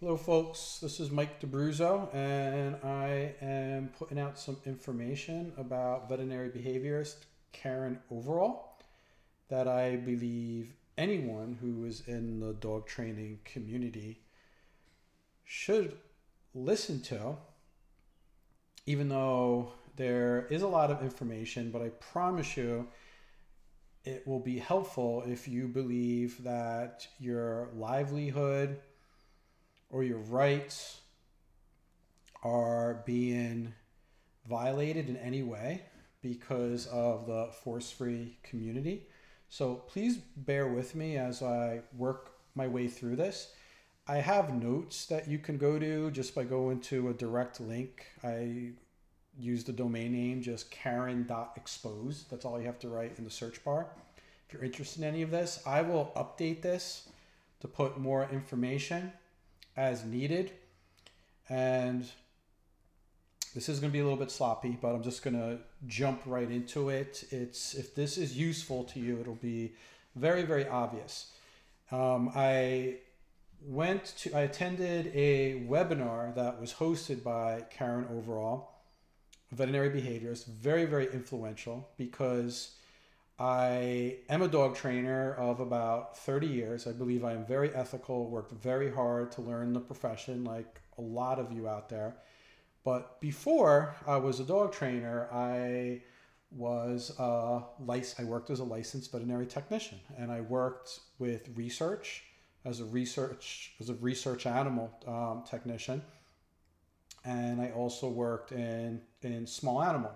Hello, folks. This is Mike D'Abruzzo, and I am putting out some information about veterinary behaviorist Karen Overall that I believe anyone who is in the dog training community should listen to, even though there is a lot of information, but I promise you it will be helpful if you believe that your livelihood or your rights are being violated in any way because of the force free community. So please bear with me as I work my way through this. I have notes that you can go to just by going to a direct link. I use the domain name just karen.exposed. That's all you have to write in the search bar. If you're interested in any of this, I will update this to put more information as needed. And this is going to be a little bit sloppy, but I'm just going to jump right into it. It's if this is useful to you, it'll be very, very obvious. Um, I went to, I attended a webinar that was hosted by Karen Overall, veterinary behaviorist, very, very influential because I am a dog trainer of about 30 years. I believe I am very ethical, worked very hard to learn the profession, like a lot of you out there. But before I was a dog trainer, I was a lic- I worked as a licensed veterinary technician, and I worked with research as a research as a research animal um, technician, and I also worked in in small animal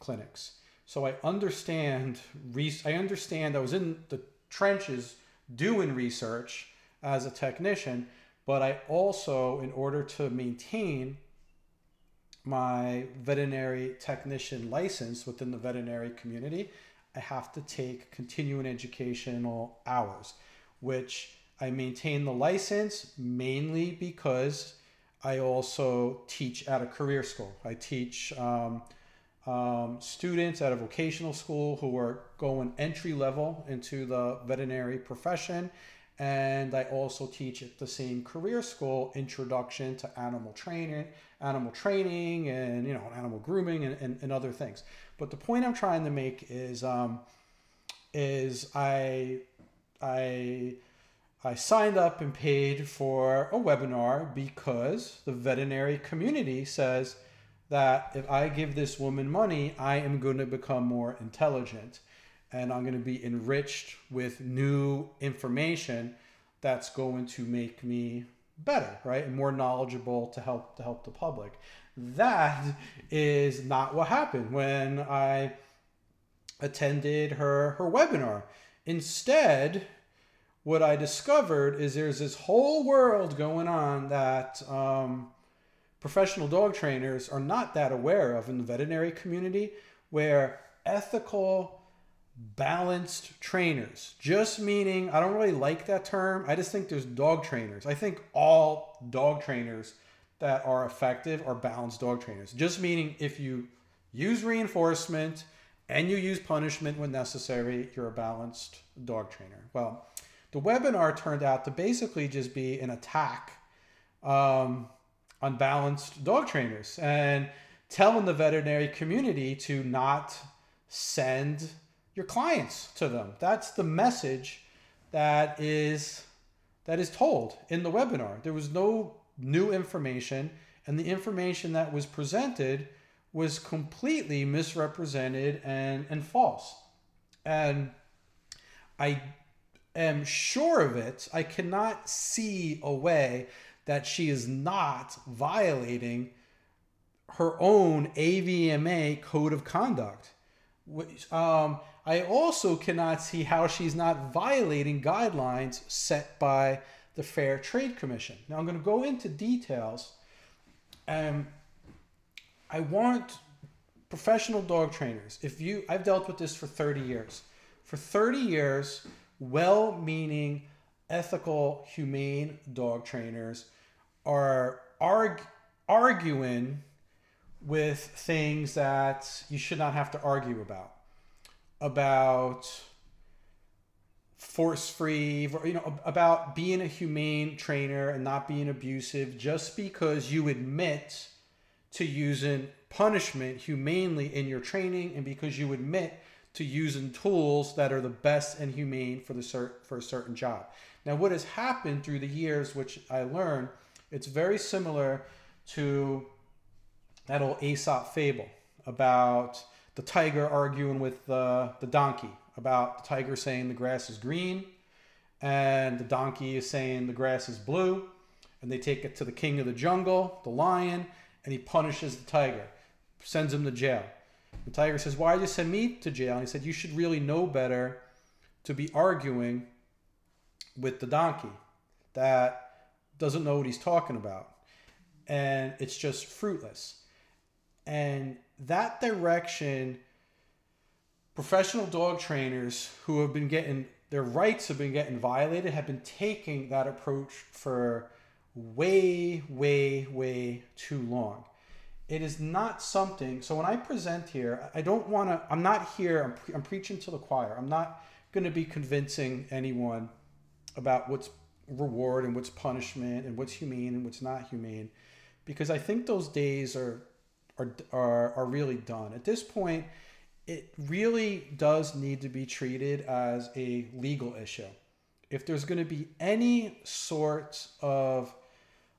clinics. So I understand, I understand I was in the trenches doing research as a technician, but I also, in order to maintain my veterinary technician license within the veterinary community, I have to take continuing educational hours, which I maintain the license mainly because I also teach at a career school. I teach um, um, students at a vocational school who are going entry level into the veterinary profession. And I also teach at the same career school introduction to animal training, animal training, and you know animal grooming and, and, and other things. But the point I'm trying to make is um, is I I I signed up and paid for a webinar because the veterinary community says that if I give this woman money, I am going to become more intelligent and I'm going to be enriched with new information that's going to make me better, right? And more knowledgeable to help to help the public. That is not what happened when I attended her her webinar. Instead, what I discovered is there's this whole world going on that um, professional dog trainers are not that aware of in the veterinary community where ethical balanced trainers just meaning i don't really like that term i just think there's dog trainers. I think all dog trainers that are effective are balanced dog trainers. Just meaning if you use reinforcement and you use punishment when necessary you're a balanced dog trainer. Well the webinar turned out to basically just be an attack um, unbalanced dog trainers and telling the veterinary community to not send your clients to them. That's the message that is that is told in the webinar. There was no new information and the information that was presented was completely misrepresented and, and false. And I am sure of it. I cannot see a way that she is not violating her own AVMA code of conduct. Um, I also cannot see how she's not violating guidelines set by the Fair Trade Commission. Now I'm going to go into details. Um, I want professional dog trainers. If you, I've dealt with this for 30 years. For 30 years, well-meaning, ethical, humane dog trainers are arg- arguing with things that you should not have to argue about. About force free, you know, about being a humane trainer and not being abusive just because you admit to using punishment humanely in your training and because you admit to using tools that are the best and humane for the cert, for a certain job. Now, what has happened through the years, which I learned, it's very similar to that old Aesop fable about the tiger arguing with the, the donkey about the tiger saying the grass is green and the donkey is saying the grass is blue and they take it to the king of the jungle the lion and he punishes the tiger sends him to jail. The tiger says why did you send me to jail? And he said you should really know better to be arguing with the donkey that doesn't know what he's talking about. And it's just fruitless. And that direction professional dog trainers who have been getting their rights have been getting violated have been taking that approach for way way way too long. It is not something so when i present here i don't want to i'm not here I'm, pre- I'm preaching to the choir. I'm not going to be convincing anyone about what's reward and what's punishment and what's humane and what's not humane because i think those days are are, are, are really done. At this point, it really does need to be treated as a legal issue. If there's going to be any sort of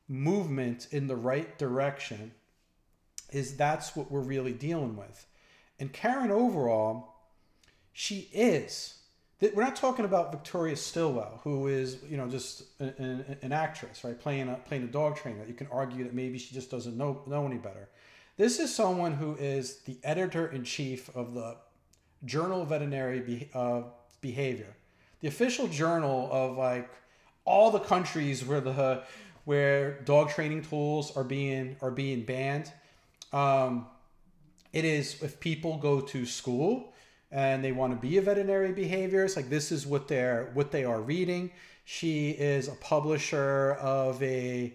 movement in the right direction, is that's what we're really dealing with. And Karen Overall, she is. We're not talking about Victoria Stilwell, who is, you know, just an, an actress, right? Playing a playing a dog trainer. You can argue that maybe she just doesn't know know any better. This is someone who is the editor in chief of the Journal of Veterinary Be- uh, Behavior, the official journal of like all the countries where the where dog training tools are being are being banned. Um, it is if people go to school and they want to be a veterinary behaviorist, like this is what they're what they are reading. She is a publisher of a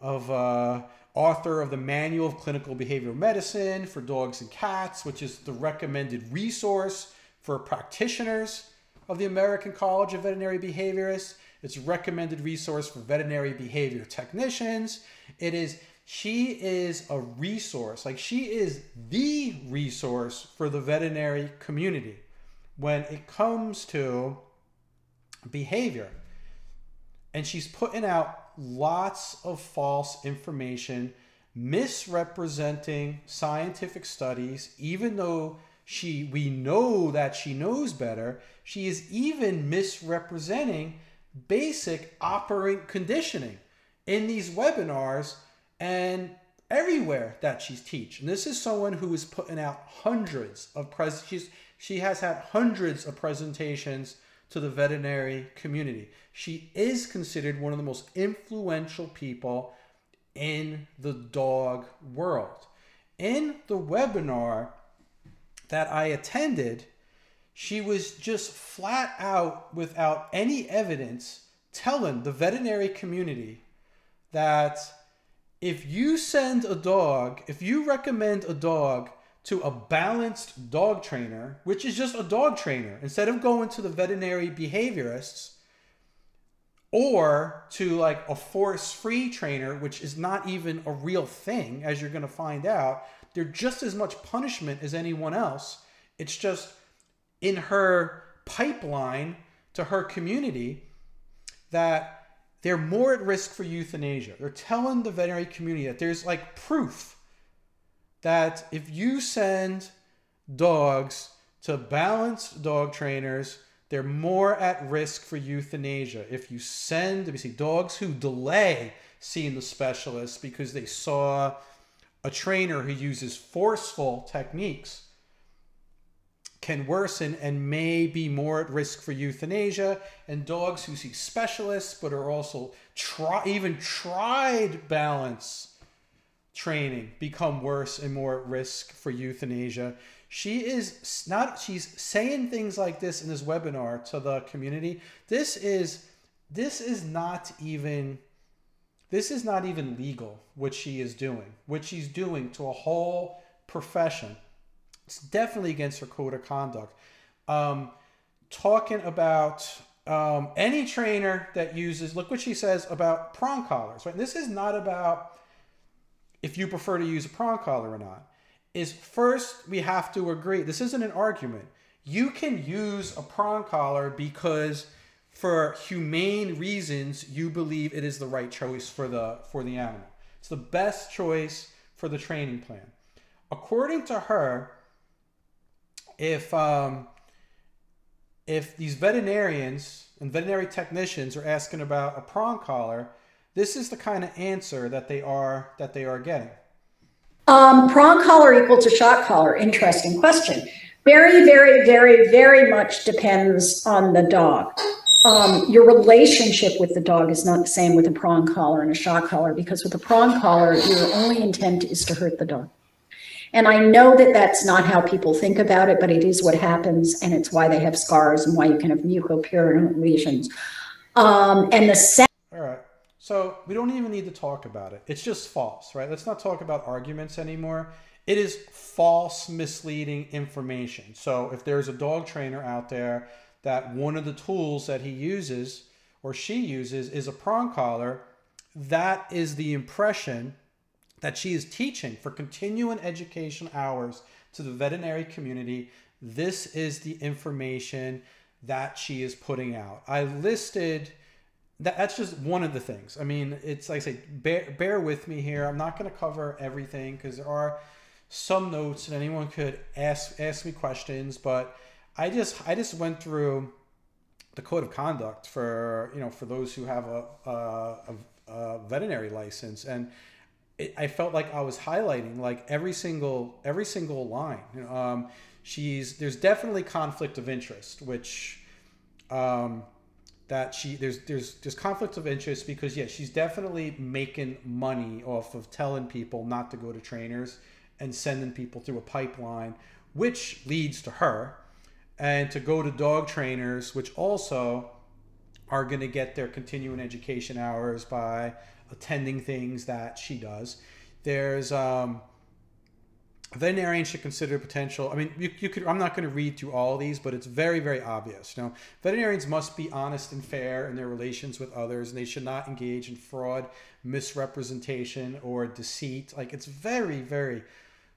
of a author of the Manual of Clinical Behavioral Medicine for Dogs and Cats, which is the recommended resource for practitioners of the American College of Veterinary Behaviorists. It's a recommended resource for veterinary behavior technicians. It is she is a resource, like she is the resource for the veterinary community when it comes to behavior. And she's putting out lots of false information, misrepresenting scientific studies, even though she we know that she knows better, she is even misrepresenting basic operant conditioning in these webinars and everywhere that she's teaching. And this is someone who is putting out hundreds of pres she's she has had hundreds of presentations to the veterinary community. She is considered one of the most influential people in the dog world. In the webinar that I attended, she was just flat out, without any evidence, telling the veterinary community that if you send a dog, if you recommend a dog to a balanced dog trainer, which is just a dog trainer, instead of going to the veterinary behaviorists or to like a force free trainer, which is not even a real thing, as you're going to find out, they're just as much punishment as anyone else. It's just in her pipeline to her community that they're more at risk for euthanasia. They're telling the veterinary community that there's like proof that if you send dogs to balanced dog trainers, they're more at risk for euthanasia. If you send, let me see, dogs who delay seeing the specialist because they saw a trainer who uses forceful techniques can worsen and may be more at risk for euthanasia and dogs who see specialists but are also try even tried balance training become worse and more at risk for euthanasia. She is not she's saying things like this in this webinar to the community. This is this is not even this is not even legal what she is doing. What she's doing to a whole profession. It's definitely against her code of conduct. Um, talking about um, any trainer that uses, look what she says about prong collars, right? This is not about if you prefer to use a prong collar or not. Is first we have to agree. This isn't an argument. You can use a prong collar because for humane reasons you believe it is the right choice for the for the animal. It's the best choice for the training plan. According to her, if um, if these veterinarians and veterinary technicians are asking about a prong collar, this is the kind of answer that they are that they are getting. Um, prong collar equal to shock collar. Interesting question. Very, very, very, very much depends on the dog. Um, your relationship with the dog is not the same with a prong collar and a shock collar because with a prong collar, your only intent is to hurt the dog. And I know that that's not how people think about it, but it is what happens, and it's why they have scars and why you can have mucopurulent lesions. Um, and the second. All right. So we don't even need to talk about it. It's just false, right? Let's not talk about arguments anymore. It is false, misleading information. So if there's a dog trainer out there that one of the tools that he uses or she uses is a prong collar, that is the impression that she is teaching for continuing education hours to the veterinary community. This is the information that she is putting out. I listed that, that's just one of the things. I mean, it's like I say, bear, bear with me here. I'm not going to cover everything because there are some notes and anyone could ask ask me questions, but I just I just went through the code of conduct for you know for those who have a, a, a veterinary license and it, I felt like I was highlighting like every single every single line. Um, she's there's definitely conflict of interest, which um, that she there's there's there's conflict of interest because yeah, she's definitely making money off of telling people not to go to trainers and sending people through a pipeline, which leads to her, and to go to dog trainers, which also are going to get their continuing education hours by attending things that she does. There's um, veterinarians should consider potential. I mean, you, you could. I'm not going to read through all these, but it's very, very obvious. You veterinarians must be honest and fair in their relations with others, and they should not engage in fraud, misrepresentation, or deceit. Like it's very, very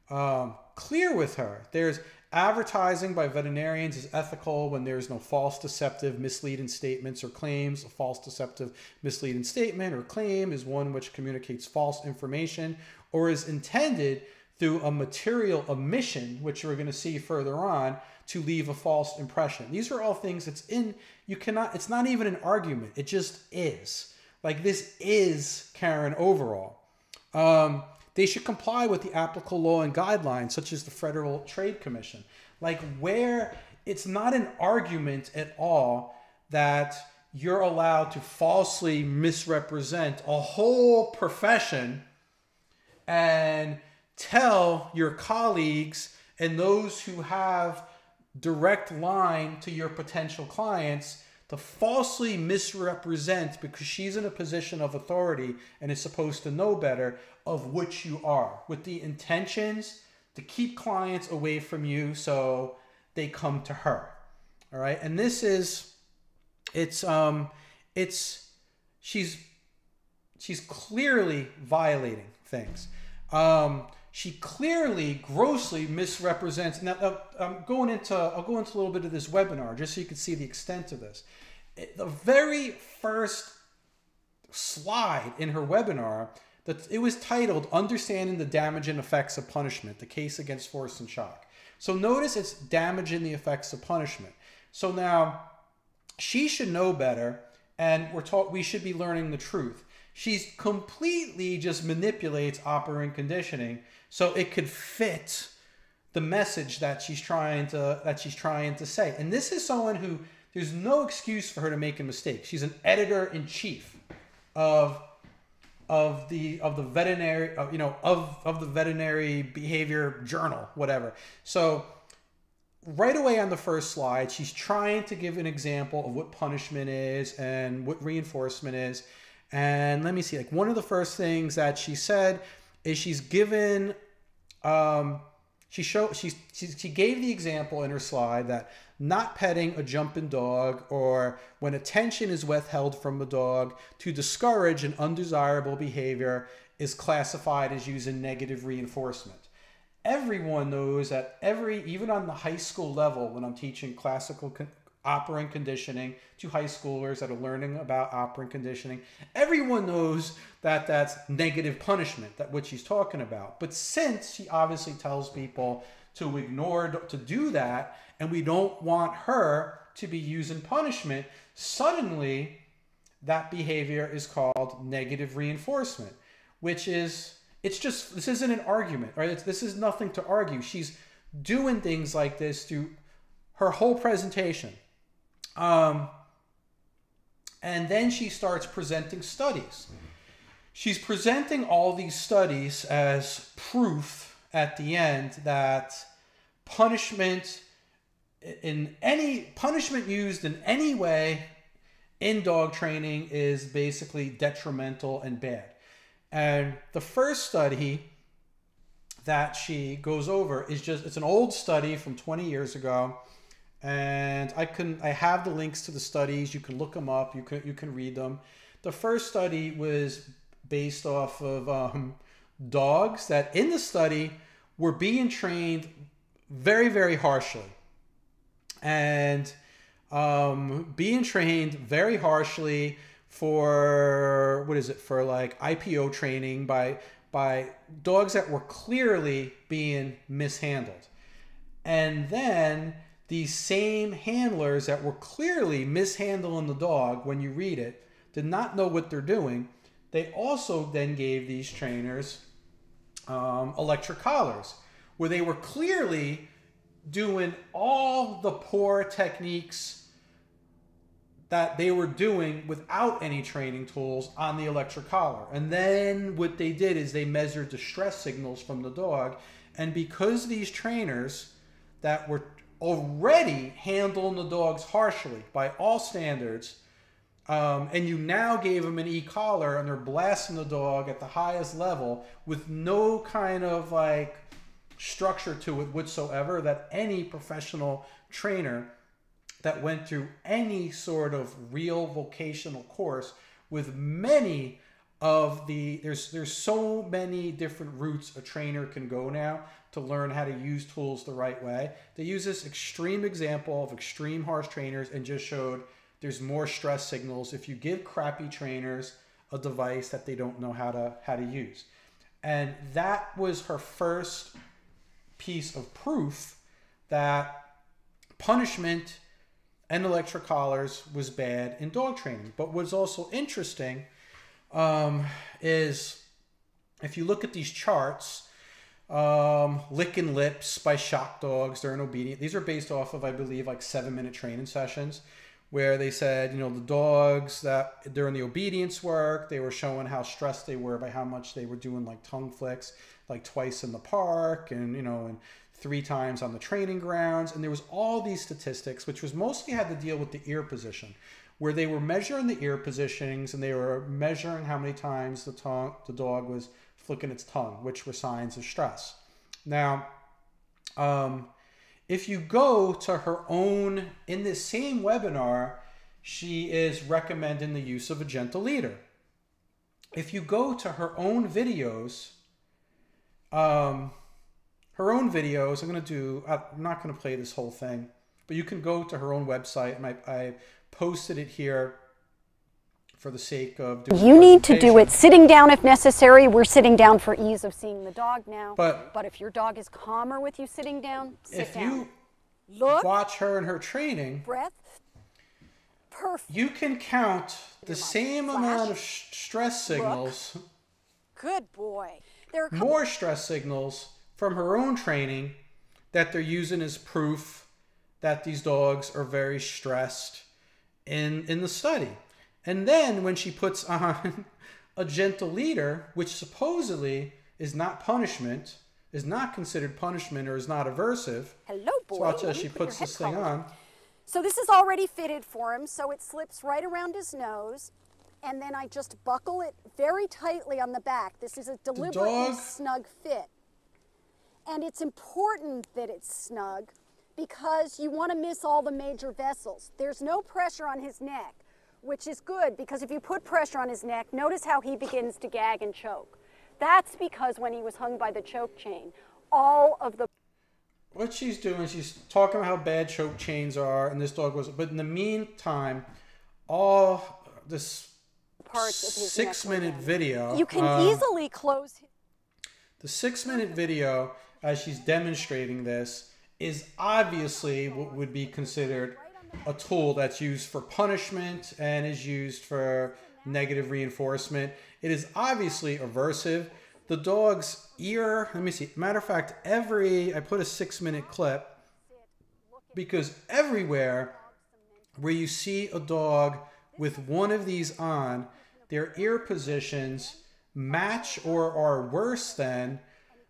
um, clear with her. There's Advertising by veterinarians is ethical when there is no false, deceptive, misleading statements or claims. A false, deceptive, misleading statement or claim is one which communicates false information or is intended through a material omission, which we're going to see further on, to leave a false impression. These are all things that's in, you cannot, it's not even an argument. It just is. Like this is Karen Overall. Um, they should comply with the applicable law and guidelines, such as the Federal Trade Commission. Like, where it's not an argument at all that you're allowed to falsely misrepresent a whole profession and tell your colleagues and those who have direct line to your potential clients to falsely misrepresent because she's in a position of authority and is supposed to know better of which you are with the intentions to keep clients away from you so they come to her. All right? And this is it's um it's she's she's clearly violating things. Um she clearly grossly misrepresents. Now, uh, I'm going into I'll go into a little bit of this webinar just so you can see the extent of this. The very first slide in her webinar that it was titled "Understanding the Damage and Effects of Punishment: The Case Against Force and Shock." So notice it's damaging the effects of punishment. So now she should know better, and we're taught we should be learning the truth. She's completely just manipulates operant conditioning so it could fit the message that she's trying to that she's trying to say. And this is someone who there's no excuse for her to make a mistake. She's an editor in chief of of the of the veterinary of, you know of of the veterinary behavior journal whatever so right away on the first slide she's trying to give an example of what punishment is and what reinforcement is and let me see like one of the first things that she said is she's given um, She showed she, she she gave the example in her slide that not petting a jumping dog or when attention is withheld from a dog to discourage an undesirable behavior is classified as using negative reinforcement. Everyone knows that every even on the high school level when I'm teaching classical con- operant conditioning to high schoolers that are learning about operant conditioning. Everyone knows that that's negative punishment, that what she's talking about. But since she obviously tells people to ignore to do that, and we don't want her to be using punishment, suddenly that behavior is called negative reinforcement, which is it's just this isn't an argument, right? It's, this is nothing to argue. She's doing things like this through her whole presentation um, and then she starts presenting studies. She's presenting all these studies as proof at the end that punishment in any punishment used in any way in dog training is basically detrimental and bad. And the first study that she goes over is just it's an old study from 20 years ago and I can I have the links to the studies. You can look them up. You can you can read them. The first study was based off of um, dogs that in the study were being trained very very harshly, and um, being trained very harshly for what is it for like IPO training by by dogs that were clearly being mishandled, and then these same handlers that were clearly mishandling the dog when you read it did not know what they're doing. They also then gave these trainers um, electric collars where they were clearly doing all the poor techniques that they were doing without any training tools on the electric collar. And then what they did is they measured the stress signals from the dog. And because these trainers that were already handling the dogs harshly by all standards, um, and you now gave them an e-collar and they're blasting the dog at the highest level with no kind of like structure to it whatsoever that any professional trainer that went through any sort of real vocational course with many of the there's there's so many different routes a trainer can go now to learn how to use tools the right way. They use this extreme example of extreme harsh trainers and just showed there's more stress signals if you give crappy trainers a device that they don't know how to how to use. And that was her first piece of proof that punishment and electric collars was bad in dog training. But what's also interesting um, is if you look at these charts, um, Licking Lips by Shock Dogs. They're obedient. These are based off of, I believe, like seven minute training sessions where they said, you know, the dogs that during the obedience work, they were showing how stressed they were by how much they were doing like tongue flicks, like twice in the park and, you know, and three times on the training grounds. And there was all these statistics, which was mostly had to deal with the ear position, where they were measuring the ear positionings and they were measuring how many times the tongue, the dog was flicking its tongue, which were signs of stress. Now, um, if you go to her own, in this same webinar, she is recommending the use of a gentle leader. If you go to her own videos, um, her own videos, I'm going to do, I'm not going to play this whole thing, but you can go to her own website, and I, I posted it here for the sake of You need to do it sitting down if necessary. We're sitting down for ease of seeing the dog now. But, but if your dog is calmer with you sitting down, sit if down. you Look, watch her in her training, breath, perfect. you can count the same Flash. amount of stress signals, Good boy. There are more stress signals from her own training that they're using as proof that these dogs are very stressed in in the study. And then when she puts on a gentle leader, which supposedly is not punishment, is not considered punishment or is not aversive. Hello, boy. So watch as she put puts this thing on. So this is already fitted for him, so it slips right around his nose. And then I just buckle it very tightly on the back. This is a deliberately snug fit. And it's important that it's snug because you want to miss all the major vessels. There's no pressure on his neck, which is good because if you put pressure on his neck, notice how he begins to gag and choke. That's because when he was hung by the choke chain, all of the what she's doing, she's talking about how bad choke chains are, and this dog was. But in the meantime, all this parts of his six-minute video. You can uh, easily close. The six minute video, as she's demonstrating this, is obviously what would be considered a tool that's used for punishment and is used for negative reinforcement. It is obviously aversive. The dog's ear, let me see. Matter of fact, every, I put a six minute clip because everywhere where you see a dog with one of these on, their ear positions match or are worse than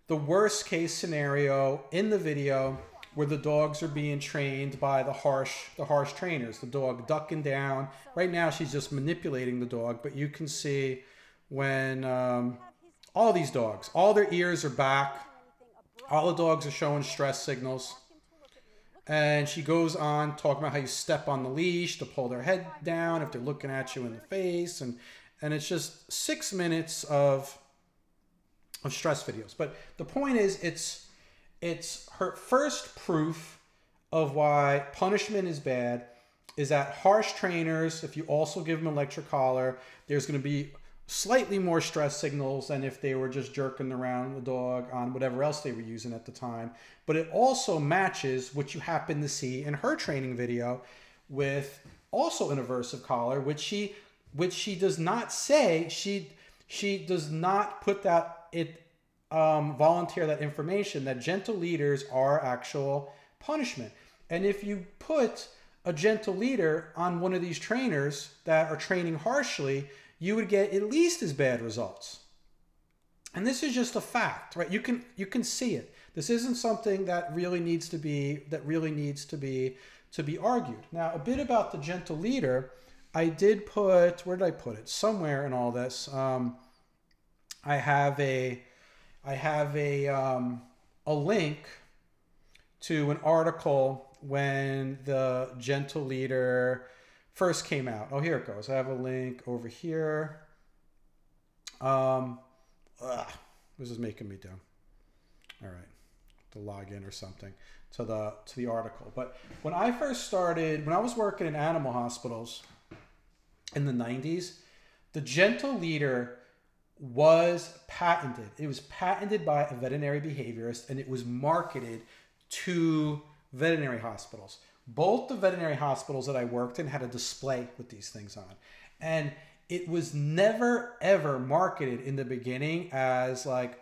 the worst case scenario in the video where the dogs are being trained by the harsh the harsh trainers the dog ducking down. Right now she's just manipulating the dog but you can see when um, all these dogs all their ears are back. All the dogs are showing stress signals. And she goes on talking about how you step on the leash to pull their head down if they're looking at you in the face. And and it's just six minutes of of stress videos. But the point is it's it's her first proof of why punishment is bad is that harsh trainers if you also give them electric collar there's going to be slightly more stress signals than if they were just jerking around the dog on whatever else they were using at the time. But it also matches what you happen to see in her training video with also an aversive collar, which she which she does not say she she does not put that it um, volunteer that information that gentle leaders are actual punishment. And if you put a gentle leader on one of these trainers that are training harshly, you would get at least as bad results. And this is just a fact, right? You can you can see it. This isn't something that really needs to be that really needs to be to be argued. Now, a bit about the gentle leader. I did put where did I put it? Somewhere in all this. Um, I have a I have a um, a link to an article when the gentle leader first came out. Oh, here it goes. I have a link over here. Um, ugh, this is making me dumb. All right, to log in or something to the to the article. But when I first started, when I was working in animal hospitals in the '90s, the gentle leader was patented. It was patented by a veterinary behaviorist, and it was marketed to veterinary hospitals both the veterinary hospitals that I worked in had a display with these things on. And it was never ever marketed in the beginning as like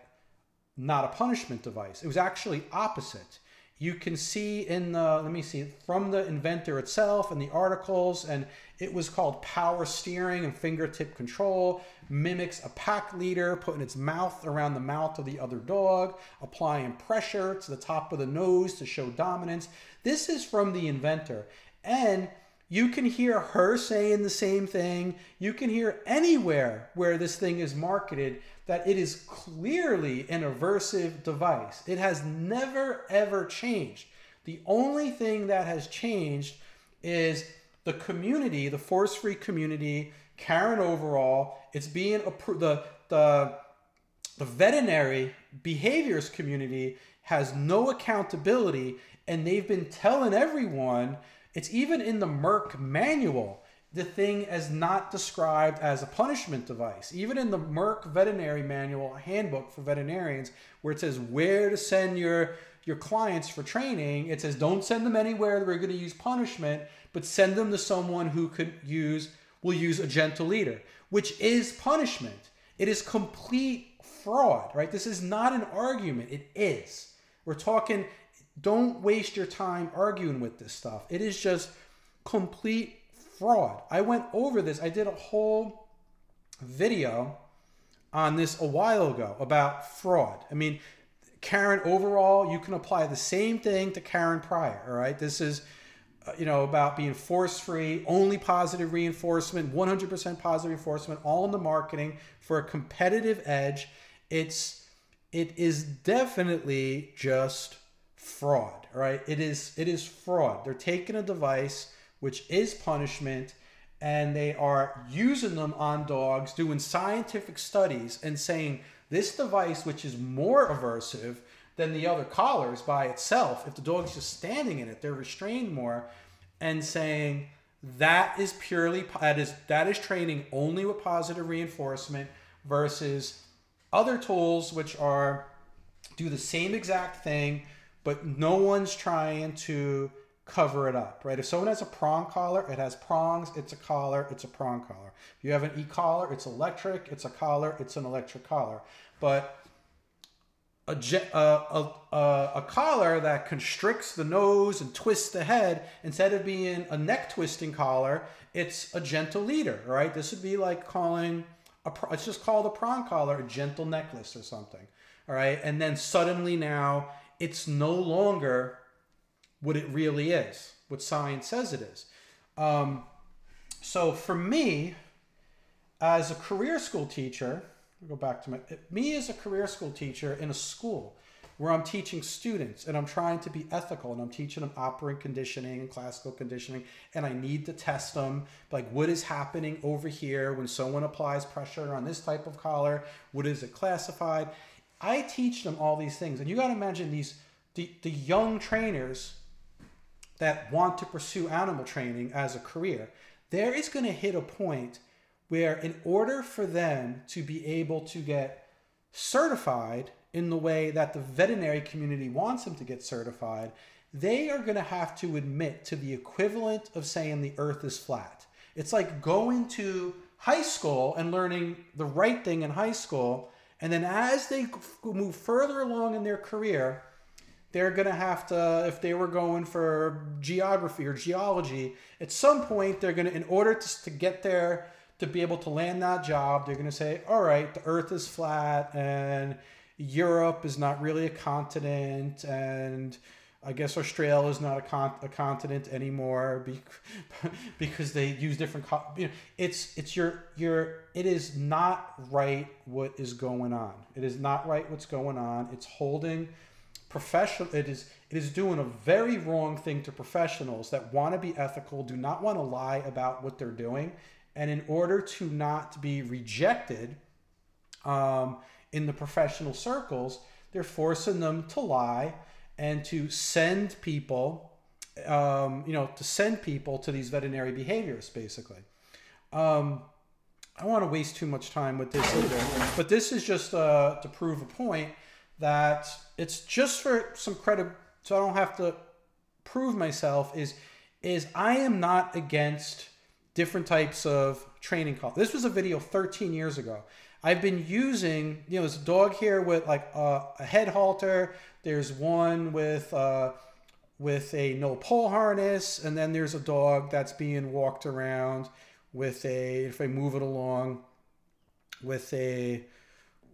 not a punishment device. It was actually opposite. You can see in the, let me see, from the inventor itself and the articles, and it was called power steering and fingertip control, mimics a pack leader putting its mouth around the mouth of the other dog, applying pressure to the top of the nose to show dominance. This is from the inventor. And you can hear her saying the same thing. You can hear anywhere where this thing is marketed that it is clearly an aversive device. It has never ever changed. The only thing that has changed is the community, the force-free community, Karen Overall, it's being approved. The, the, the veterinary behaviors community has no accountability, and they've been telling everyone, it's even in the Merck manual, the thing is not described as a punishment device. Even in the Merck veterinary manual handbook for veterinarians, where it says where to send your your clients for training, it says don't send them anywhere that we're going to use punishment, but send them to someone who could use will use a gentle leader, which is punishment. It is complete fraud, right? This is not an argument. It is. We're talking. Don't waste your time arguing with this stuff. It is just complete fraud. I went over this. I did a whole video on this a while ago about fraud. I mean, Karen Overall, you can apply the same thing to Karen Pryor, all right? This is uh, you know about being force free, only positive reinforcement, 100% positive reinforcement, all in the marketing for a competitive edge. It's it is definitely just fraud, right? It is it is fraud. They're taking a device which is punishment and they are using them on dogs, doing scientific studies and saying this device, which is more aversive than the other collars by itself, if the dog's just standing in it, they're restrained more, and saying that is purely that is that is training only with positive reinforcement versus other tools which are do the same exact thing, but no one's trying to cover it up, right? If someone has a prong collar, it has prongs, it's a collar, it's a prong collar. If you have an e-collar, it's electric, it's a collar, it's an electric collar. But a, a, a, a, collar that constricts the nose and twists the head, instead of being a neck twisting collar, it's a gentle leader, right? This would be like calling, a, it's just called a prong collar, a gentle necklace or something, all right? And then suddenly now it's no longer what it really is, what science says it is. Um, so for me, as a career school teacher, go back to my me as a career school teacher in a school where I'm teaching students and I'm trying to be ethical and I'm teaching them operant conditioning and classical conditioning and I need to test them like what is happening over here when someone applies pressure on this type of collar? What is it classified? I teach them all these things. And you got to imagine these the, the young trainers that want to pursue animal training as a career there is going to hit a point where in order for them to be able to get certified in the way that the veterinary community wants them to get certified, they are going to have to admit to the equivalent of saying the earth is flat. It's like going to high school and learning the right thing in high school. And then as they move further along in their career, they're going to have to, if they were going for geography or geology, at some point, they're going to, in order to, to get there to be able to land that job, they're going to say, all right, the earth is flat and Europe is not really a continent and I guess Australia is not a, con- a continent anymore because they use different. Co- you know, it's it's your your. It is not right what is going on. It is not right what's going on. It's holding professional. It is it is doing a very wrong thing to professionals that want to be ethical, do not want to lie about what they're doing, and in order to not be rejected um, in the professional circles, they're forcing them to lie and to send people, um, you know, to send people to these veterinary behaviors, basically. Um, I want to waste too much time with this either, but this is just uh, to prove a point that it's just for some credit, so I don't have to prove myself. Is is I am not against different types of training calls. This was a video 13 years ago. I've been using, you know, there's a dog here with like a, a head halter. There's one with uh, with a no pole harness, and then there's a dog that's being walked around with a, if I move it along, with a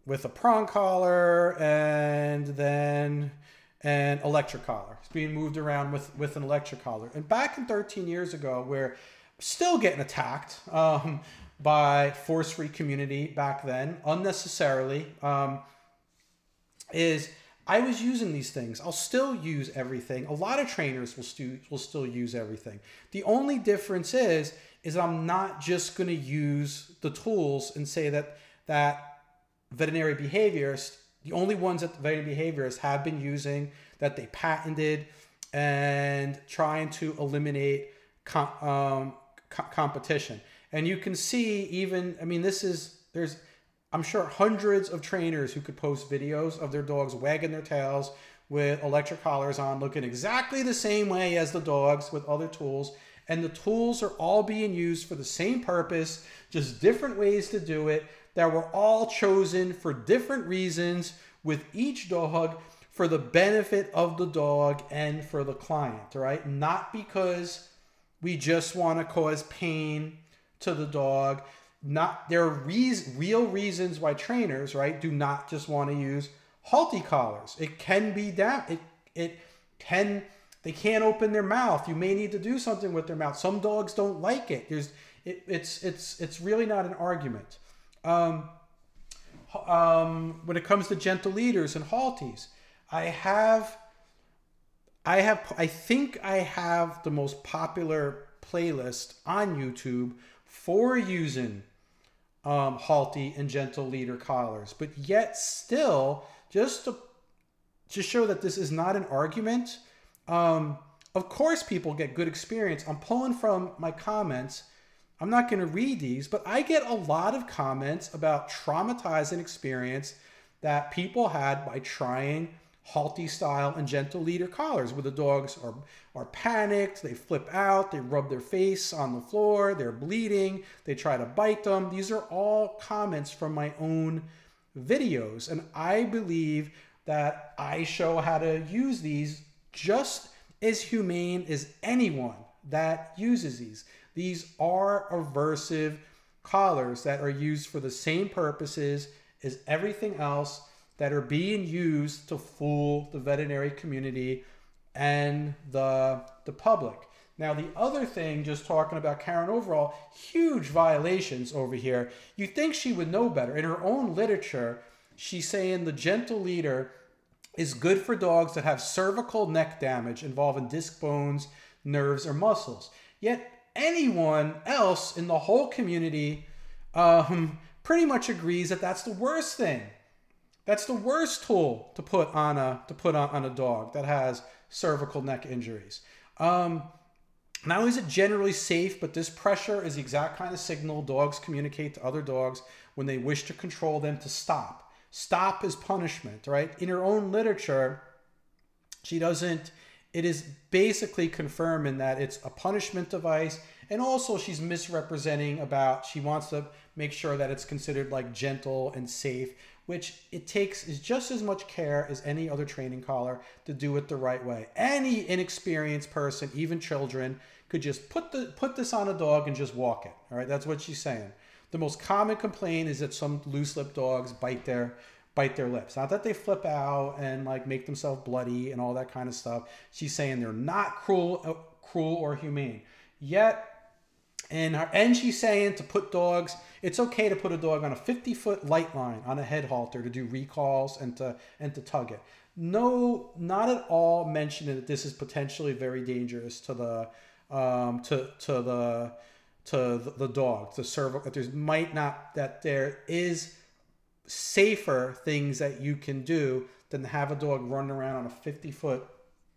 with a prong collar, and then an electric collar. It's being moved around with with an electric collar. And back in 13 years ago, we're still getting attacked um, by force free community back then unnecessarily um, is I was using these things. I'll still use everything. A lot of trainers will, stu- will still use everything. The only difference is is I'm not just going to use the tools and say that that veterinary behaviorists, the only ones that the veterinary behaviorists have been using that they patented and trying to eliminate um, co- competition. And you can see even, I mean, this is, there's, I'm sure hundreds of trainers who could post videos of their dogs wagging their tails with electric collars on, looking exactly the same way as the dogs with other tools. And the tools are all being used for the same purpose, just different ways to do it, that were all chosen for different reasons with each dog for the benefit of the dog and for the client, right? Not because we just want to cause pain to the dog. Not there are re- real reasons why trainers, right, do not just want to use Halti collars. It can be down. It it can they can't open their mouth. You may need to do something with their mouth. Some dogs don't like it. There's it, it's it's it's really not an argument. Um, um, when it comes to gentle leaders and Haltis, I have, I have, I think I have the most popular playlist on YouTube for using um, Halti and gentle leader collars, but yet still, just to to show that this is not an argument. Um, of course, people get good experience. I'm pulling from my comments. I'm not going to read these, but I get a lot of comments about traumatizing experience that people had by trying Halti style and gentle leader collars where the dogs are, are panicked, they flip out, they rub their face on the floor, they're bleeding, they try to bite them. These are all comments from my own videos. And I believe that I show how to use these just as humane as anyone that uses these. These are aversive collars that are used for the same purposes as everything else that are being used to fool the veterinary community and the, the public. Now, the other thing, just talking about Karen Overall, huge violations over here. You think she would know better. In her own literature, she's saying the gentle leader is good for dogs that have cervical neck damage involving disc bones, nerves, or muscles. Yet anyone else in the whole community um, pretty much agrees that that's the worst thing. That's the worst tool to put on a to put on, on a dog that has cervical neck injuries. Um, not only is it generally safe, but this pressure is the exact kind of signal dogs communicate to other dogs when they wish to control them to stop. Stop is punishment, right? In her own literature, she doesn't, it is basically confirming that it's a punishment device. And also, she's misrepresenting about, she wants to make sure that it's considered like gentle and safe which it takes is just as much care as any other training collar to do it the right way. Any inexperienced person, even children, could just put the put this on a dog and just walk it. All right, that's what she's saying. The most common complaint is that some loose lip dogs bite their bite their lips. Not that they flip out and like make themselves bloody and all that kind of stuff. She's saying they're not cruel, uh, cruel or humane. Yet and, her, and she's saying to put dogs, it's okay to put a dog on a 50 foot light line on a head halter to do recalls and to and to tug it. No, not at all mentioning that this is potentially very dangerous to the um, to to the to the, dog, to serve. That there might not that there is safer things that you can do than to have a dog run around on a 50 foot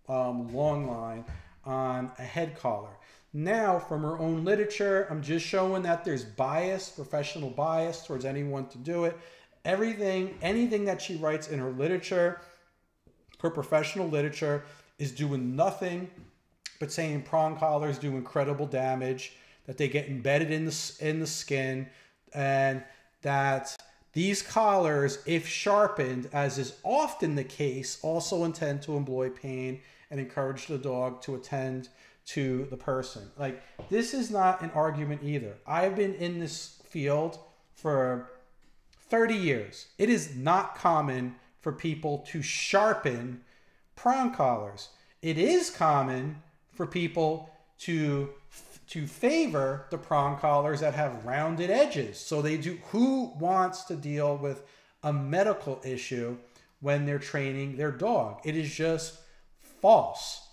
um, long line on a head collar. Now, from her own literature, I'm just showing that there's bias, professional bias towards anyone to do it. Everything, anything that she writes in her literature, her professional literature, is doing nothing but saying prong collars do incredible damage, that they get embedded in the, in the skin, and that these collars, if sharpened, as is often the case, also intend to employ pain and encourage the dog to attend to the person. Like this is not an argument either. I've been in this field for 30 years. It is not common for people to sharpen prong collars. It is common for people to to favor the prong collars that have rounded edges. So they do who wants to deal with a medical issue when they're training their dog? It is just false.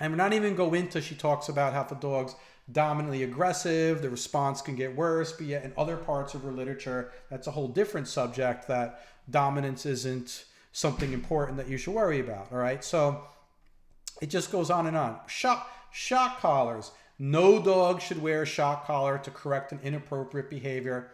And we're not even go into, she talks about how the dog's dominantly aggressive, the response can get worse, but yet in other parts of her literature, that's a whole different subject that dominance isn't something important that you should worry about. All right. So it just goes on and on. Shock, shock collars. No dog should wear a shock collar to correct an inappropriate behavior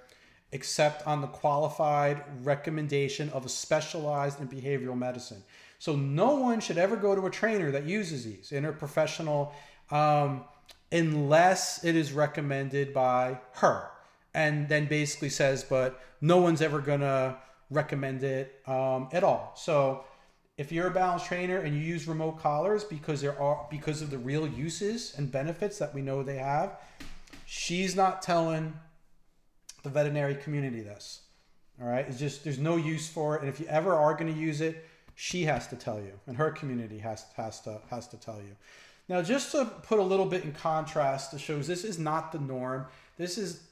except on the qualified recommendation of a specialized in behavioral medicine. So no one should ever go to a trainer that uses these in a professional um, unless it is recommended by her. And then basically says, but no one's ever gonna recommend it um, at all. So if you're a balance trainer and you use remote collars because there are because of the real uses and benefits that we know they have, she's not telling the veterinary community this. All right, it's just there's no use for it, and if you ever are going to use it, she has to tell you, and her community has has to has to tell you. Now, just to put a little bit in contrast, to shows this is not the norm. This is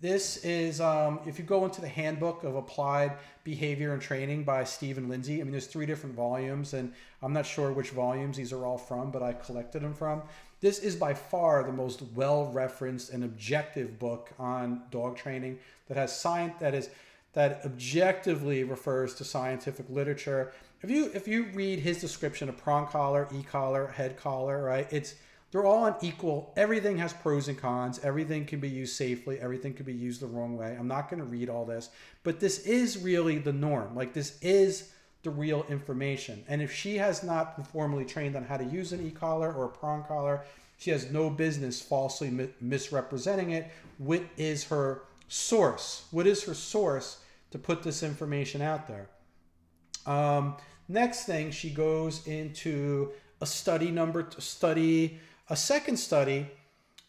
this is um, if you go into the handbook of applied behavior and training by Steven Lindsay. I mean, there's three different volumes, and I'm not sure which volumes these are all from, but I collected them from. This is by far the most well referenced and objective book on dog training that has science that is that objectively refers to scientific literature. If you if you read his description of prong collar, e collar, head collar, right? It's they're all on equal. Everything has pros and cons. Everything can be used safely. Everything can be used the wrong way. I'm not going to read all this, but this is really the norm. Like this is the real information. And if she has not been formally trained on how to use an e-collar or a prong collar, she has no business falsely mi- misrepresenting it. What is her source? What is her source to put this information out there? Um, next thing, she goes into a study number to study a second study,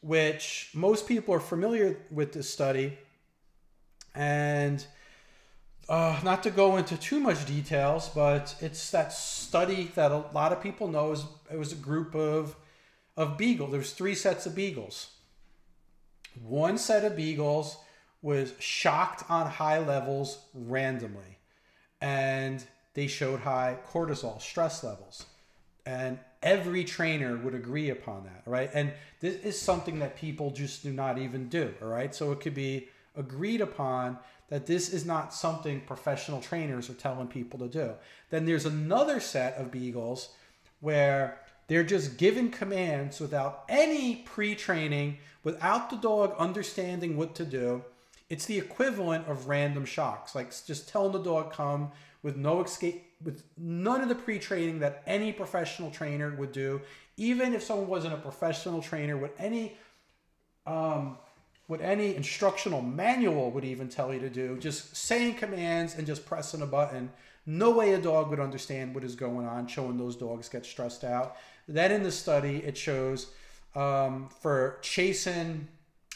which most people are familiar with this study, and uh, not to go into too much details, but it's that study that a lot of people know is it was a group of of beagle. There's three sets of beagles. One set of beagles was shocked on high levels randomly, and they showed high cortisol stress levels, and every trainer would agree upon that, right? And this is something that people just do not even do, all right? So it could be agreed upon that this is not something professional trainers are telling people to do. Then there's another set of beagles where they're just given commands without any pre training, without the dog understanding what to do. It's the equivalent of random shocks, like just telling the dog come with no escape, with none of the pre training that any professional trainer would do. Even if someone wasn't a professional trainer, what any um, what any instructional manual would even tell you to do, just saying commands and just pressing a button. No way a dog would understand what is going on, showing those dogs get stressed out. Then in the study, it shows um, for chasing,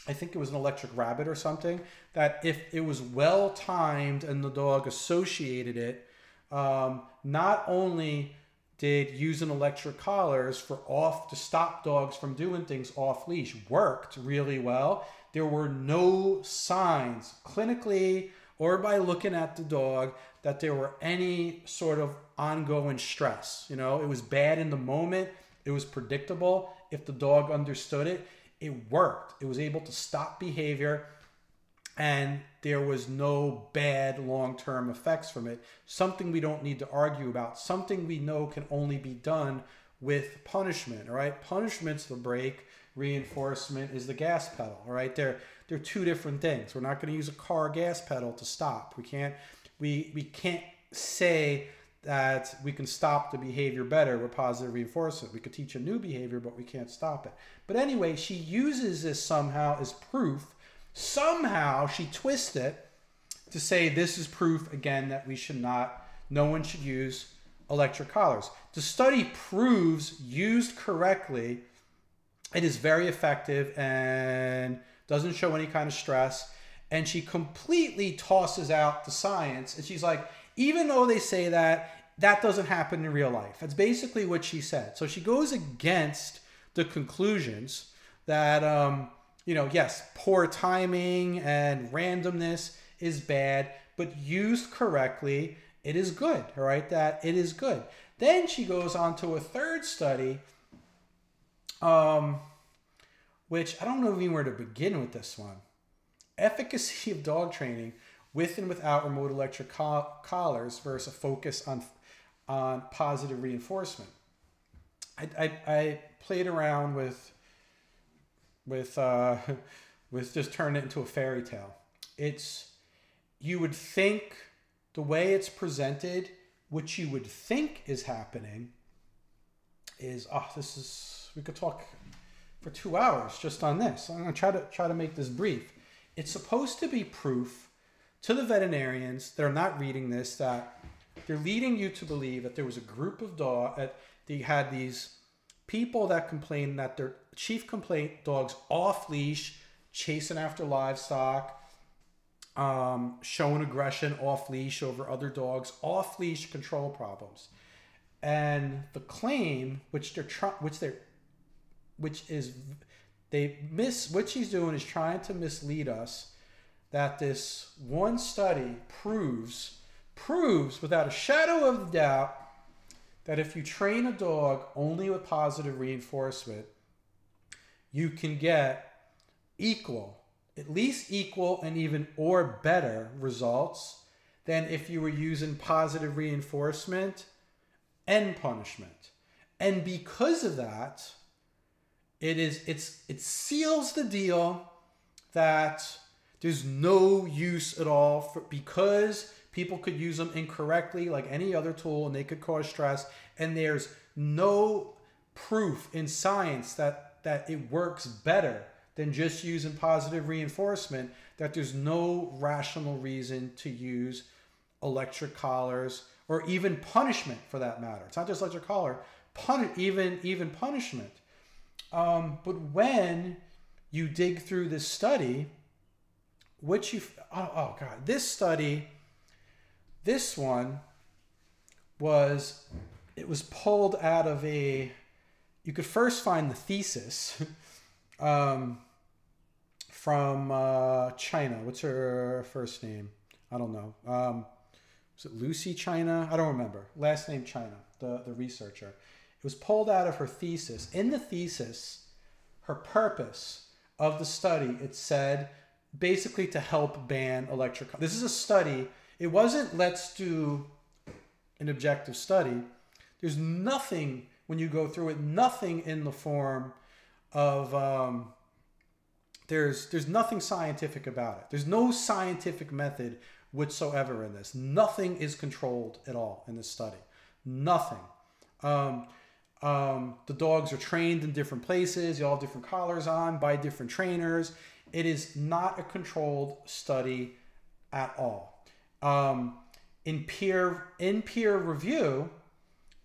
I think it was an electric rabbit or something, that if it was well timed and the dog associated it, um, not only did using electric collars for off to stop dogs from doing things off leash worked really well there were no signs clinically or by looking at the dog that there were any sort of ongoing stress. You know, it was bad in the moment, it was predictable. If the dog understood it, it worked. It was able to stop behavior and there was no bad long term effects from it. Something we don't need to argue about, something we know can only be done with punishment, all right? Punishment's the break reinforcement is the gas pedal. All right, they're they're two different things. We're not going to use a car gas pedal to stop. We can't we we can't say that we can stop the behavior better with positive reinforcement. We could teach a new behavior, but we can't stop it. But anyway, she uses this somehow as proof. Somehow she twists it to say this is proof again that we should not, no one should use electric collars. The study proves used correctly it is very effective and doesn't show any kind of stress. And she completely tosses out the science. And she's like, even though they say that, that doesn't happen in real life. That's basically what she said. So she goes against the conclusions that, um, you know, yes, poor timing and randomness is bad, but used correctly, it is good. All right, that it is good. Then she goes on to a third study um, which I don't know even where to begin with this one. Efficacy of dog training with and without remote electric collars versus a focus on on positive reinforcement. I, I, I played around with with uh, with just turning it into a fairy tale. It's you would think the way it's presented, what you would think is happening, is oh this is we could talk for two hours just on this. I'm to try to try to make this brief. It's supposed to be proof to the veterinarians that are not reading this that they're leading you to believe that there was a group of dog that they had these people that complained that their chief complaint dogs off leash chasing after livestock um, showing aggression off leash over other dogs off leash control problems. And the claim which they're trying which they're which is they miss what she's doing is trying to mislead us that this one study proves proves without a shadow of doubt that if you train a dog only with positive reinforcement, you can get equal, at least equal and even or better results than if you were using positive reinforcement and punishment. And because of that, it is it's it seals the deal that there's no use at all for because people could use them incorrectly like any other tool and they could cause stress and there's no proof in science that that it works better than just using positive reinforcement that there's no rational reason to use electric collars or even punishment for that matter. It's not just electric collar pun- even even punishment. Um, but when you dig through this study which you oh, oh god this study this one was it was pulled out of a you could first find the thesis um, from uh, China. What's her first name? I don't know. Um, was it Lucy China? I don't remember. Last name China, the, the researcher. It was pulled out of her thesis. In the thesis, her purpose of the study, it said basically to help ban electric. This is a study. It wasn't let's do an objective study. There's nothing when you go through it, nothing in the form of um, there's there's nothing scientific about it. There's no scientific method whatsoever in this. Nothing is controlled at all in this study. Nothing. Um, um, the dogs are trained in different places. You all have different collars on by different trainers. It is not a controlled study at all. Um, in peer in peer review,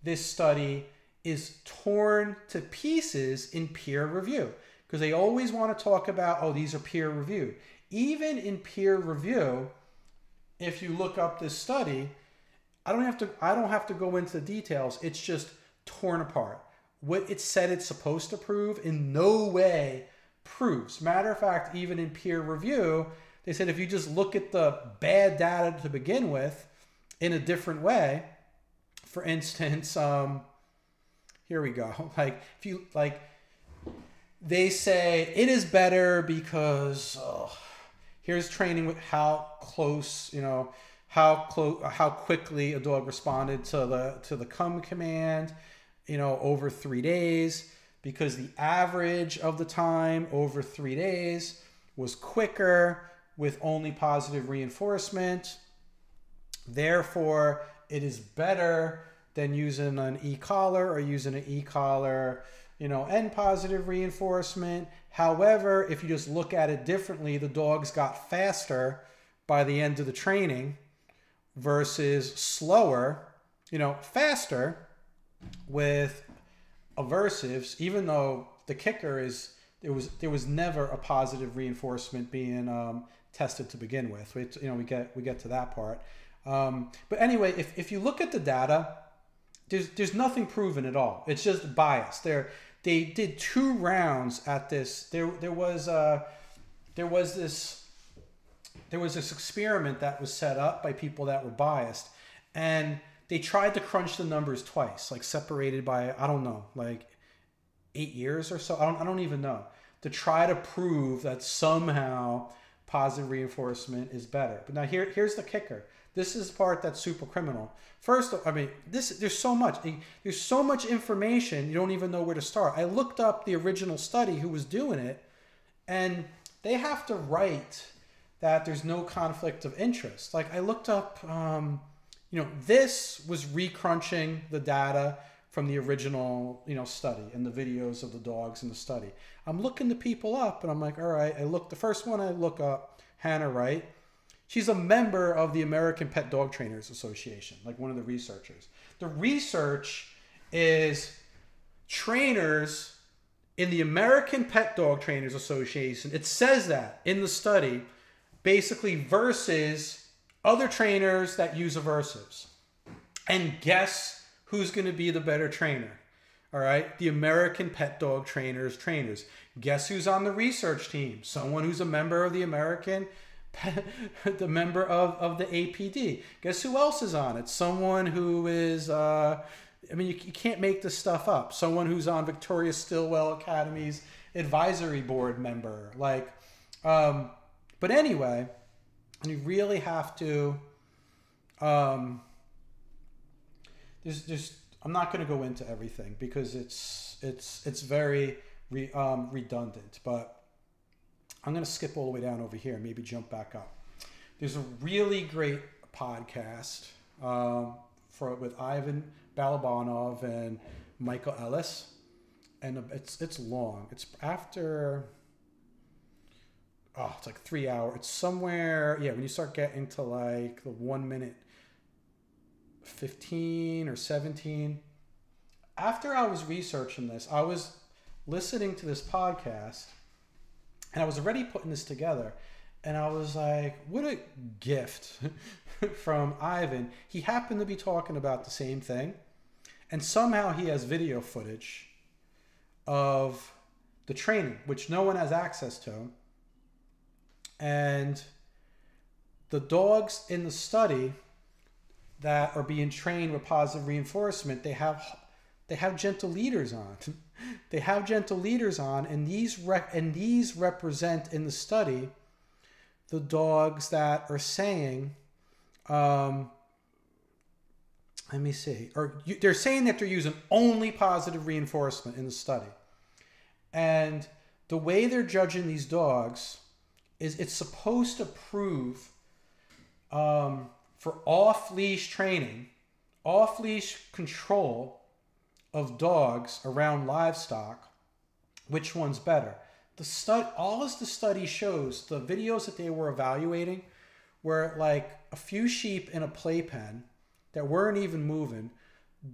this study is torn to pieces in peer review because they always want to talk about oh these are peer reviewed. Even in peer review, if you look up this study, I don't have to I don't have to go into the details. It's just torn apart. What it said it's supposed to prove in no way proves. Matter of fact, even in peer review, they said if you just look at the bad data to begin with in a different way, for instance, um, here we go. Like if you like, they say it is better because oh, here's training with how close you know how close how quickly a dog responded to the to the come command you know over three days because the average of the time over three days was quicker with only positive reinforcement therefore it is better than using an e-collar or using an e-collar you know and positive reinforcement. However if you just look at it differently the dogs got faster by the end of the training versus slower you know faster with aversives even though the kicker is there was there was never a positive reinforcement being um, tested to begin with. We, you know we get we get to that part. Um, but anyway, if, if you look at the data, there's there's nothing proven at all. It's just bias. There they did two rounds at this. There there was uh there was this there was this experiment that was set up by people that were biased, and they tried to crunch the numbers twice, like separated by I don't know, like eight years or so. I don't I don't even know to try to prove that somehow positive reinforcement is better. But now here here's the kicker this is the part that's super criminal. First, I mean, this there's so much. There's so much information you don't even know where to start. I looked up the original study who was doing it, and they have to write that there's no conflict of interest. Like I looked up, um, you know, this was recrunching the data from the original, you know, study and the videos of the dogs in the study. I'm looking the people up, and I'm like, all right. I look the first one I look up, Hannah Wright She's a member of the American Pet Dog Trainers Association, like one of the researchers. The research is trainers in the American Pet Dog Trainers Association. It says that in the study, basically versus other trainers that use aversives. And guess who's going to be the better trainer? All right, the American Pet Dog Trainers trainers. Guess who's on the research team? Someone who's a member of the American the member of, of the APD. Guess who else is on it? Someone who is, uh, I mean, you, you can't make this stuff up. Someone who's on Victoria Stillwell Academy's advisory board member. Like, um, but anyway, and you really have to. Um, there's, there's, I'm not going to go into everything because it's, it's, it's very re, um, redundant, but I'm going to skip all the way down over here maybe jump back up. There's a really great podcast um, for with Ivan Balabanov and Michael Ellis, and it's it's long. It's after oh, it's like three hours. It's somewhere yeah. When you start getting to like the one minute fifteen or seventeen. After I was researching this, I was listening to this podcast and I was already putting this together. And I was like, what a gift from Ivan. He happened to be talking about the same thing. And somehow he has video footage of the training, which no one has access to. And the dogs in the study that are being trained with positive reinforcement, they have they have gentle leaders on. they have gentle leaders on, and these and these represent in the study the dogs that are saying, um, let me see, or you, they're saying that they're using only positive reinforcement in the study, and the way they're judging these dogs is it's supposed to prove um, for off leash training, off leash control of dogs around livestock, which one's better? The stud, all as the study shows, the videos that they were evaluating were like a few sheep in a playpen that weren't even moving,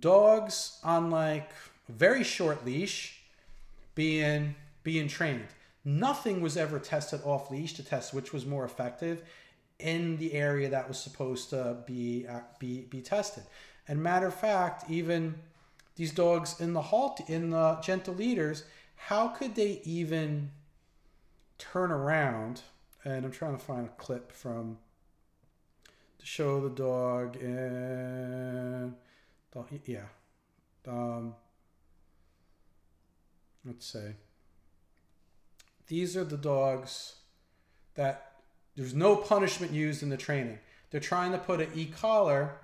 dogs on like a very short leash being being trained. Nothing was ever tested off leash to test which was more effective in the area that was supposed to be be be tested. And matter of fact, even these dogs in the halt in the gentle leaders how could they even turn around? And i'm trying to find a clip from to show the dog and yeah um, let's say these are the dogs that there's no punishment used in the training. They're trying to put an e-collar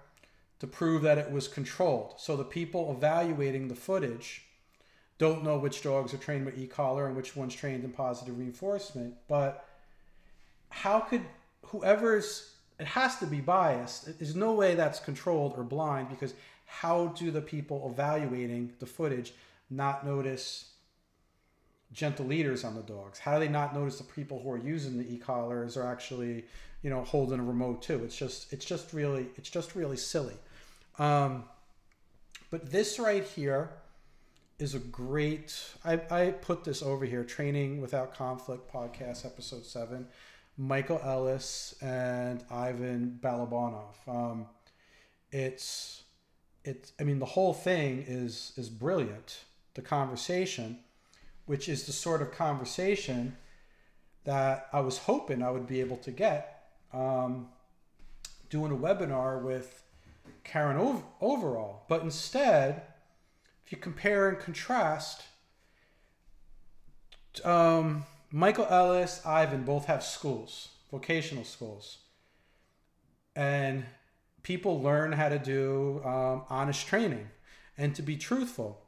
to prove that it was controlled. So the people evaluating the footage don't know which dogs are trained with e-collar and which one's trained in positive reinforcement. But how could whoever's it has to be biased. There's no way that's controlled or blind because how do the people evaluating the footage not notice gentle leaders on the dogs? How do they not notice the people who are using the e-collars are actually, you know, holding a remote too? It's just it's just really it's just really silly. Um, but this right here is a great, I, I put this over here, Training Without Conflict podcast, episode seven. Michael Ellis and Ivan Balabanov. Um, it's, it's, I mean, the whole thing is, is brilliant. The conversation, which is the sort of conversation that I was hoping I would be able to get um, doing a webinar with Karen Overall. But instead, if you compare and contrast, um, Michael Ellis, Ivan both have schools, vocational schools. And people learn how to do um, honest training and to be truthful.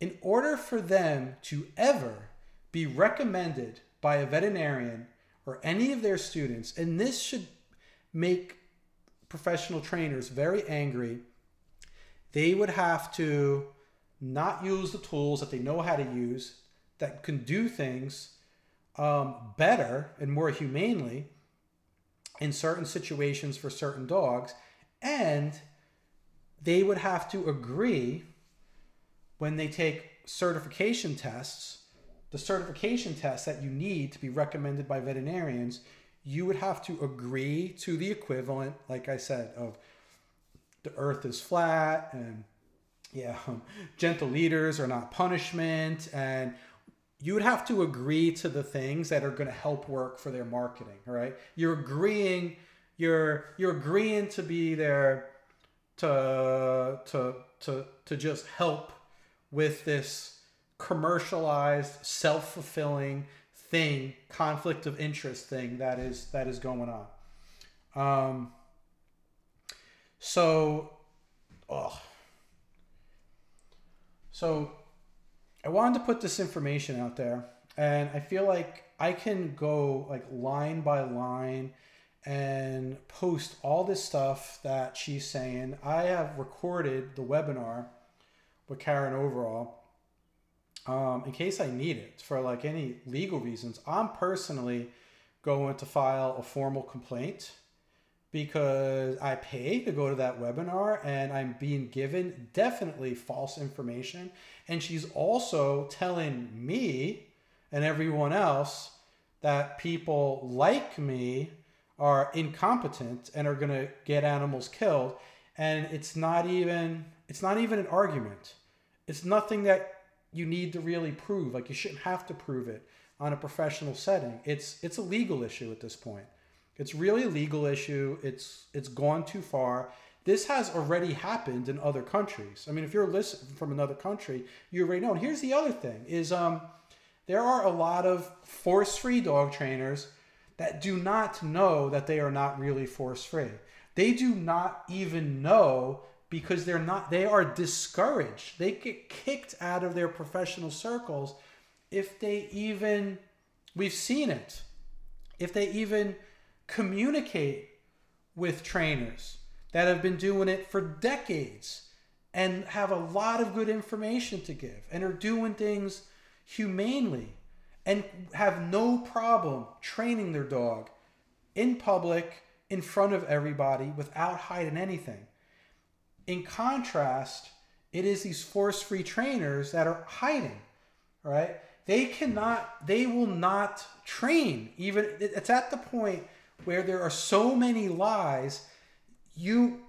In order for them to ever be recommended by a veterinarian or any of their students, and this should make professional trainers very angry, they would have to not use the tools that they know how to use that can do things um, better and more humanely in certain situations for certain dogs. And they would have to agree when they take certification tests, the certification tests that you need to be recommended by veterinarians you would have to agree to the equivalent, like I said, of the earth is flat and yeah, gentle leaders are not punishment. And you would have to agree to the things that are going to help work for their marketing right? You're agreeing you're you're agreeing to be there to to to to just help with this commercialized self-fulfilling thing conflict of interest thing that is that is going on um so oh so I wanted to put this information out there, and I feel like I can go like line by line and post all this stuff that she's saying. I have recorded the webinar with Karen Overall um, in case I need it for like any legal reasons. I'm personally going to file a formal complaint because I pay to go to that webinar and I'm being given definitely false information. And she's also telling me and everyone else that people like me are incompetent and are going to get animals killed and it's not even it's not even an argument it's nothing that you need to really prove like you shouldn't have to prove it on a professional setting it's it's a legal issue at this point it's really a legal issue. It's it's gone too far. This has already happened in other countries. I mean, if you're listening from another country, you already know. And here's the other thing: is um, there are a lot of force-free dog trainers that do not know that they are not really force-free. They do not even know because they're not. They are discouraged. They get kicked out of their professional circles if they even. We've seen it. If they even communicate with trainers that have been doing it for decades and have a lot of good information to give and are doing things humanely and have no problem training their dog in public in front of everybody without hiding anything. In contrast, it is these force-free trainers that are hiding, right? They cannot, they will not train. Even it's at the point where there are so many lies, you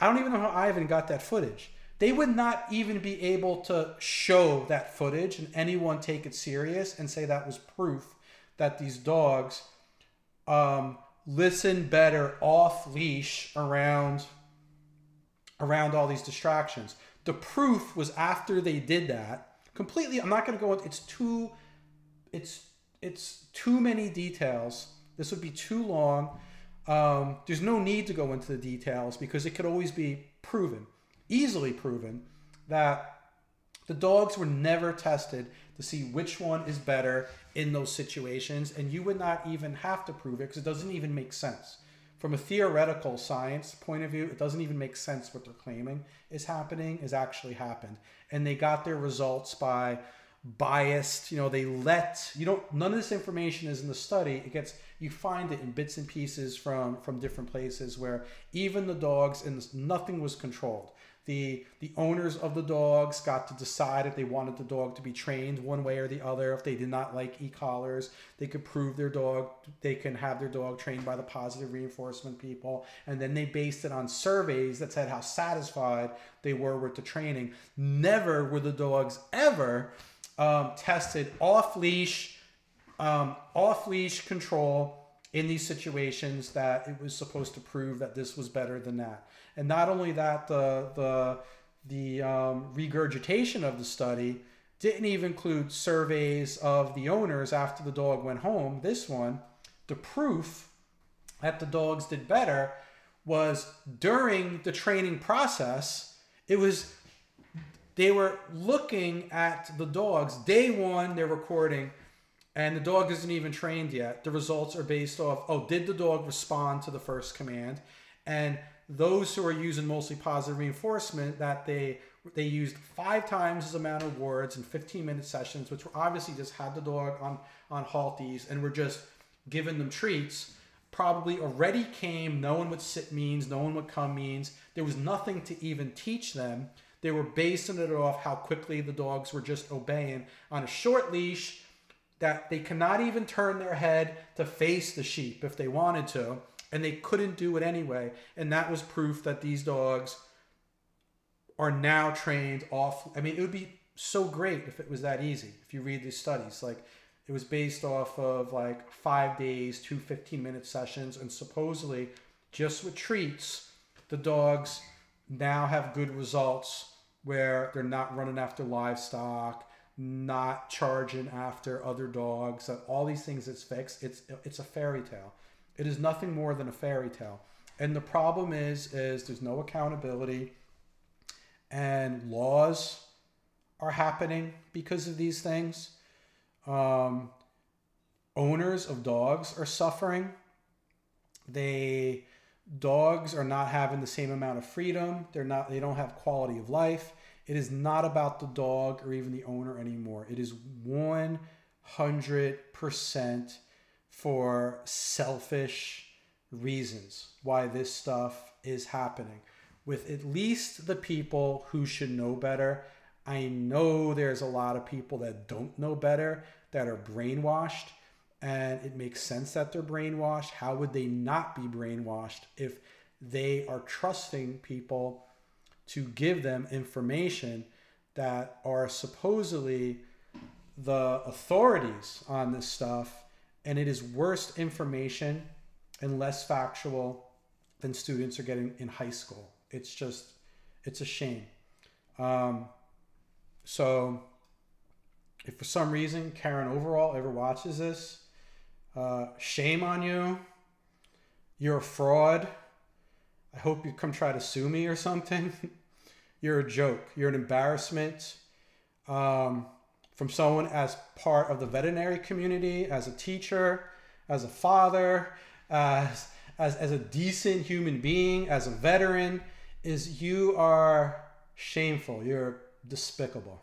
I don't even know how Ivan got that footage. They would not even be able to show that footage and anyone take it serious and say that was proof that these dogs um, listen better off leash around around all these distractions. The proof was after they did that. Completely, I'm not going to go. It's too, it's it's too many details this would be too long. Um, there's no need to go into the details because it could always be proven, easily proven, that the dogs were never tested to see which one is better in those situations. And you would not even have to prove it because it doesn't even make sense. From a theoretical science point of view, it doesn't even make sense what they're claiming is happening is actually happened. And they got their results by biased, you know, they let, you don't, none of this information is in the study. It gets you find it in bits and pieces from from different places where even the dogs and nothing was controlled the the owners of the dogs got to decide if they wanted the dog to be trained one way or the other. If they did not like e-collars they could prove their dog they can have their dog trained by the positive reinforcement people. And then they based it on surveys that said how satisfied they were with the training. Never were the dogs ever um, tested off leash um, off leash control in these situations that it was supposed to prove that this was better than that. And not only that, the the the um, regurgitation of the study didn't even include surveys of the owners after the dog went home. This one, the proof that the dogs did better was during the training process. It was they were looking at the dogs day one. They're recording and the dog isn't even trained yet. The results are based off, oh, did the dog respond to the first command? And those who are using mostly positive reinforcement, that they they used five times as amount of words in 15 minute sessions, which were obviously just had the dog on on Haltis and were just giving them treats. Probably already came knowing what sit means, knowing what come means. There was nothing to even teach them. They were basing it off how quickly the dogs were just obeying on a short leash that they cannot even turn their head to face the sheep if they wanted to, and they couldn't do it anyway. And that was proof that these dogs are now trained off. I mean, it would be so great if it was that easy. If you read these studies, like it was based off of like five days, two 15 minute sessions, and supposedly just with treats, the dogs now have good results where they're not running after livestock, not charging after other dogs, all these things it's fixed. It's it's a fairy tale. It is nothing more than a fairy tale. And the problem is is there's no accountability and laws are happening because of these things. Um, owners of dogs are suffering. They dogs are not having the same amount of freedom. They're not they don't have quality of life. It is not about the dog or even the owner anymore. It is 100% for selfish reasons why this stuff is happening. With at least the people who should know better. I know there's a lot of people that don't know better, that are brainwashed, and it makes sense that they're brainwashed. How would they not be brainwashed if they are trusting people to give them information that are supposedly the authorities on this stuff and it is worse information and less factual than students are getting in high school. It's just it's a shame. Um, so if for some reason Karen Overall ever watches this uh, shame on you. You're a fraud. I hope you come try to sue me or something. You're a joke. You're an embarrassment um, from someone as part of the veterinary community, as a teacher, as a father, as, as, as a decent human being, as a veteran, is you are shameful. You're despicable.